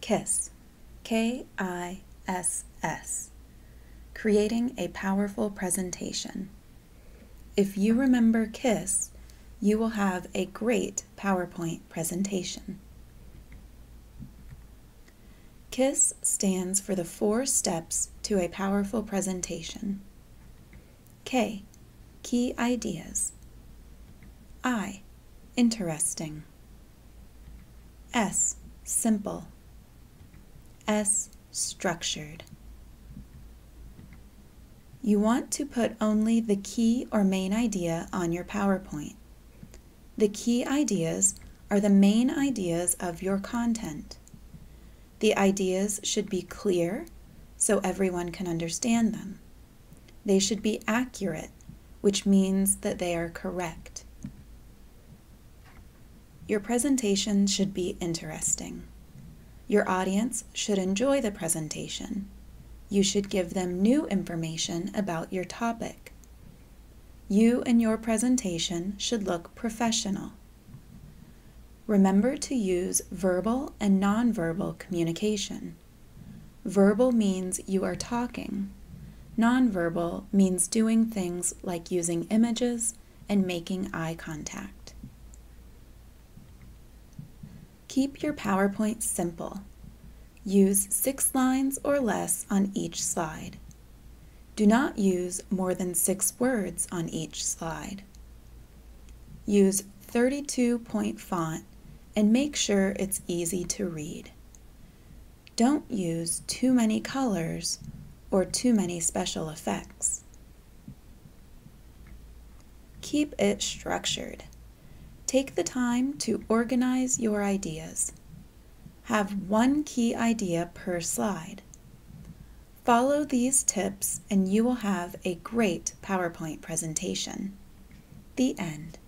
KISS, K I S S, creating a powerful presentation. If you remember KISS, you will have a great PowerPoint presentation. KISS stands for the four steps to a powerful presentation. K. Key ideas. I. Interesting. S. Simple. S. Structured. You want to put only the key or main idea on your PowerPoint. The key ideas are the main ideas of your content. The ideas should be clear so everyone can understand them. They should be accurate, which means that they are correct. Your presentation should be interesting. Your audience should enjoy the presentation. You should give them new information about your topic. You and your presentation should look professional. Remember to use verbal and nonverbal communication. Verbal means you are talking. Nonverbal means doing things like using images and making eye contact. Keep your PowerPoint simple. Use six lines or less on each slide. Do not use more than six words on each slide. Use 32 point font and make sure it's easy to read. Don't use too many colors or too many special effects. Keep it structured. Take the time to organize your ideas. Have one key idea per slide. Follow these tips and you will have a great PowerPoint presentation. The end.